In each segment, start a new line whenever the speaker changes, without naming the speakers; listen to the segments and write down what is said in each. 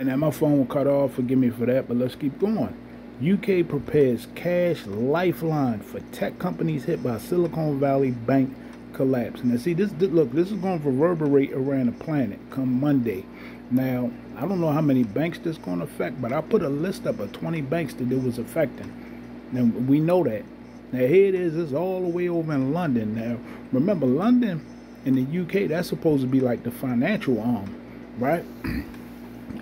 And then my phone will cut off. Forgive me for that, but let's keep going. UK prepares cash lifeline for tech companies hit by Silicon Valley Bank collapse. Now, see, this look, this is going to reverberate around the planet come Monday. Now, I don't know how many banks this is going to affect, but I put a list up of 20 banks that it was affecting. Now, we know that. Now, here it is. It's all the way over in London. Now, remember, London in the UK, that's supposed to be like the financial arm, right?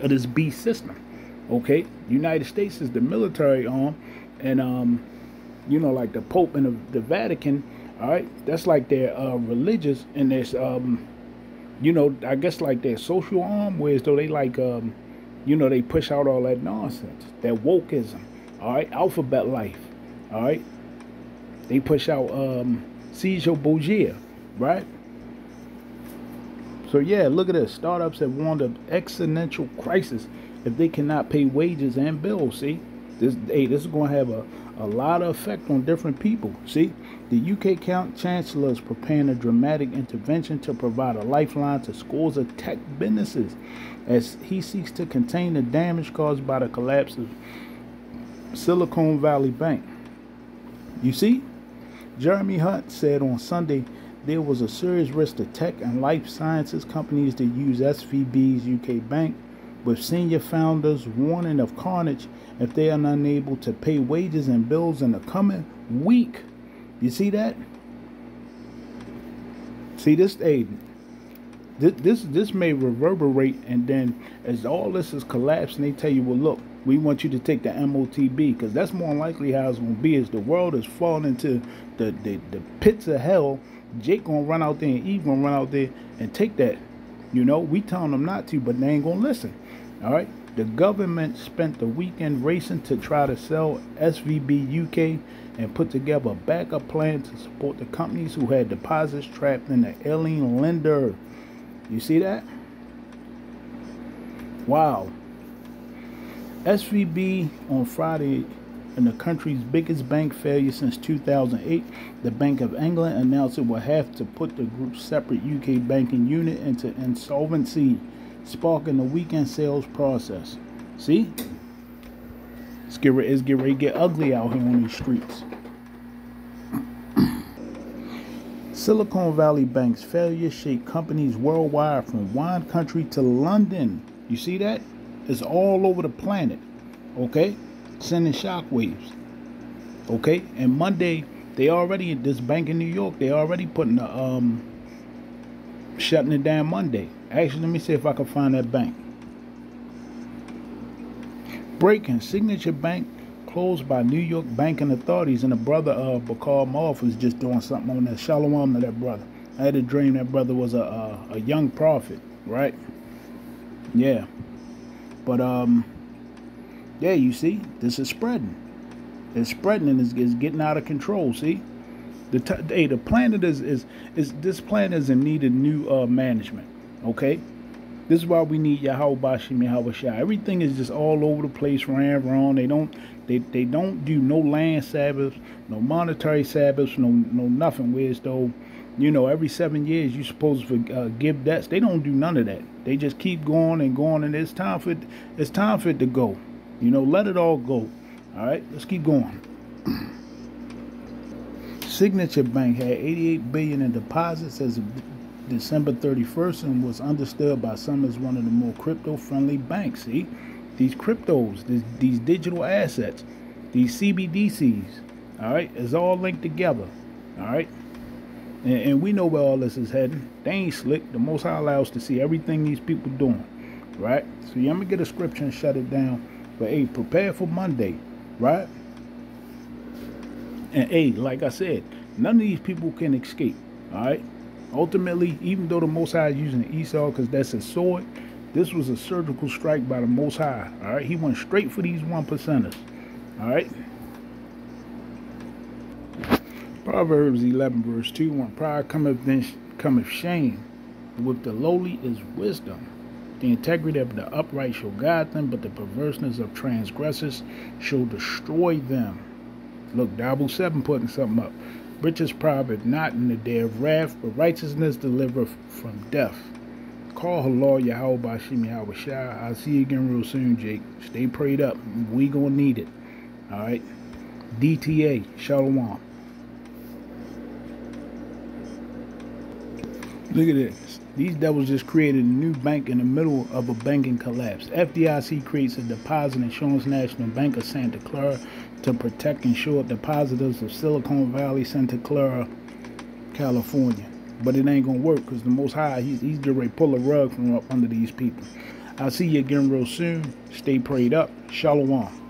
of this beast system. Okay, United States is the military arm, and um, you know, like the Pope and the, the Vatican. All right, that's like their uh, religious and there's um, you know, I guess like their social arm, whereas though they like um, you know, they push out all that nonsense, that wokeism. All right, alphabet life. All right, they push out um, Caesar Borgia, right? So yeah, look at this. Startups have warned of existential crisis if they cannot pay wages and bills. See, this hey, this is going to have a, a lot of effect on different people. See, the UK count chancellor is preparing a dramatic intervention to provide a lifeline to scores of tech businesses as he seeks to contain the damage caused by the collapse of Silicon Valley Bank. You see, Jeremy Hunt said on Sunday there was a serious risk to tech and life sciences companies that use SVB's UK bank, with senior founders warning of carnage if they are unable to pay wages and bills in the coming week. You see that? See this, hey, this this this may reverberate, and then as all this is collapsing, they tell you, well, look, we want you to take the MOTB because that's more likely how it's gonna be. As the world is falling into the the, the pits of hell Jake gonna run out there and Eve gonna run out there and take that. You know, we telling them not to, but they ain't gonna listen. All right. The government spent the weekend racing to try to sell SVB UK and put together a backup plan to support the companies who had deposits trapped in the alien lender. You see that? Wow. SVB on Friday in the country's biggest bank failure since 2008, the Bank of England announced it will have to put the group's separate UK banking unit into insolvency, sparking the weekend sales process. See? It's get, it's get ready to get ugly out here on these streets. Silicon Valley Bank's failure shake companies worldwide from wine country to London. You see that? It's all over the planet. Okay? sending shockwaves. Okay, and Monday they already this bank in New York they already putting the um shutting it down Monday. Actually, let me see if I can find that bank. Breaking Signature Bank closed by New York banking authorities, and the brother of Bakar Moff was just doing something on that. Shalom to that brother. I had a dream that brother was a, a, a young prophet, right? Yeah, but um yeah, you see, this is spreading. It's spreading and it's, it's getting out of control. See, the t- hey, the planet is is is this planet is in need of new uh, management. Okay, this is why we need Yahweh Bashim. Everything is just all over the place, ran wrong. They don't they they don't do no land Sabbaths, no monetary Sabbaths, no no nothing. Whereas though, you know, every seven years you're supposed to uh, give debts. They don't do none of that. They just keep going and going, and it's time for it, it's time for it to go. You know, let it all go. All right, let's keep going. Signature Bank had 88 billion in deposits as of December 31st and was understood by some as one of the more crypto-friendly banks. See, these cryptos, these, these digital assets, these CBDCs, all right, is all linked together. All right, and, and, we know where all this is heading. They ain't slick. The Most High allows to see everything these people doing. Right. So yeah, I'm gonna get a scripture and shut it down. But hey, prepare for Monday, right? And hey, like I said, none of these people can escape. All right. Ultimately, even though the Most High is using the Esau because that's a sword, this was a surgical strike by the Most High. All right. He went straight for these one percenters. All right. Proverbs 11 verse 2, when pride cometh, then cometh shame. With the lowly is wisdom. The integrity of the upright shall guide them, but the perverseness of transgressors shall destroy them. Look, Bible 7 putting something up. Riches profit not in the day of wrath, but righteousness delivereth from death. Call her how about Shimi Hawashai. I'll see you again real soon, Jake. Stay prayed up. We gonna need it. All right. DTA, Shalom. Look at this. These devils just created a new bank in the middle of a banking collapse. FDIC creates a deposit insurance national bank of Santa Clara to protect and shore up depositors of Silicon Valley, Santa Clara, California. But it ain't gonna work because the Most High, he's, he's just ready to pull a rug from up under these people. I'll see you again real soon. Stay prayed up. Shalom.